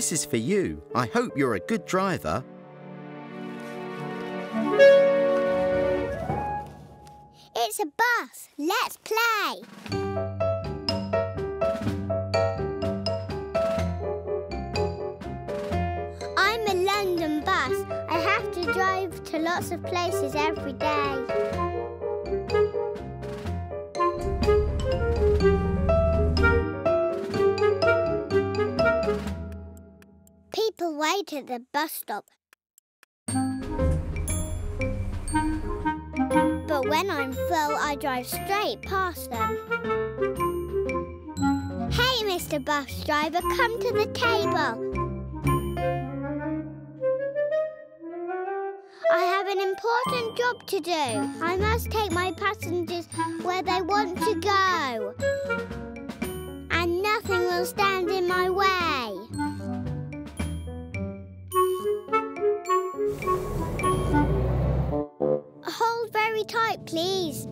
This is for you. I hope you're a good driver. It's a bus. Let's play. I'm a London bus. I have to drive to lots of places every day. Wait at the bus stop. But when I'm full, I drive straight past them. Hey, Mr. Bus Driver, come to the table. I have an important job to do. I must take my passengers where they want to go. And nothing will stand in my way. Tight, please.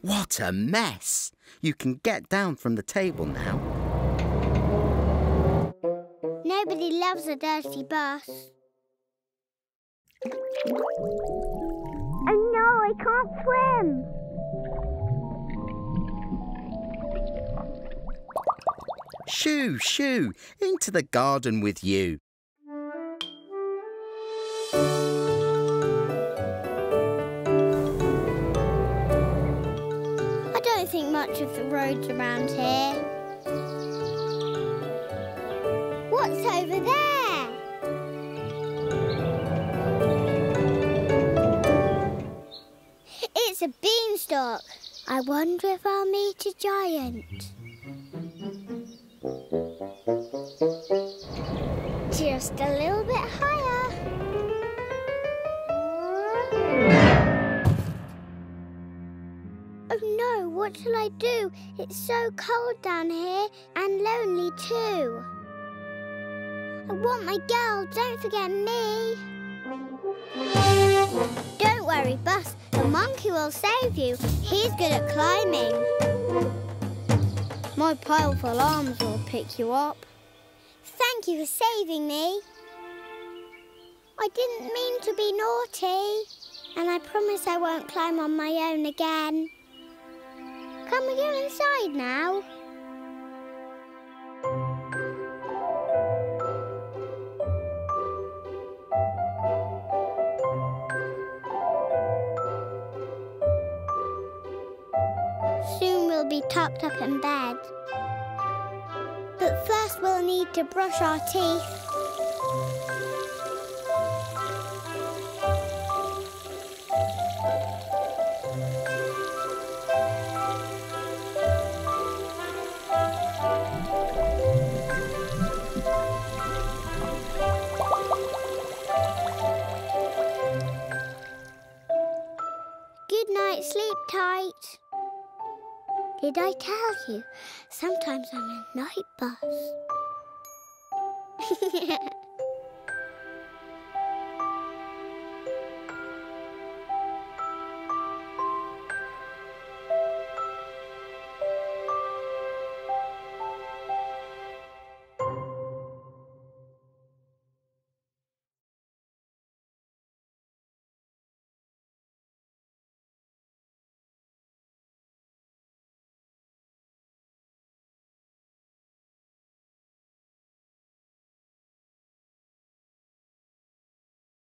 What a mess! You can get down from the table now. Nobody loves a dirty bus. Oh no, I can't swim. Shoo, shoo, into the garden with you. The roads around here. What's over there? It's a beanstalk. I wonder if I'll meet a giant. Just a little what shall I do? It's so cold down here and lonely too. I want my girl, don't forget me. Don't worry, Bus, the monkey will save you. He's good at climbing. My powerful arms will pick you up. Thank you for saving me. I didn't mean to be naughty, and I promise I won't climb on my own again. Can we go inside now? Soon we'll be tucked up in bed. But first we'll need to brush our teeth. Did I tell you? Sometimes I'm a night bus.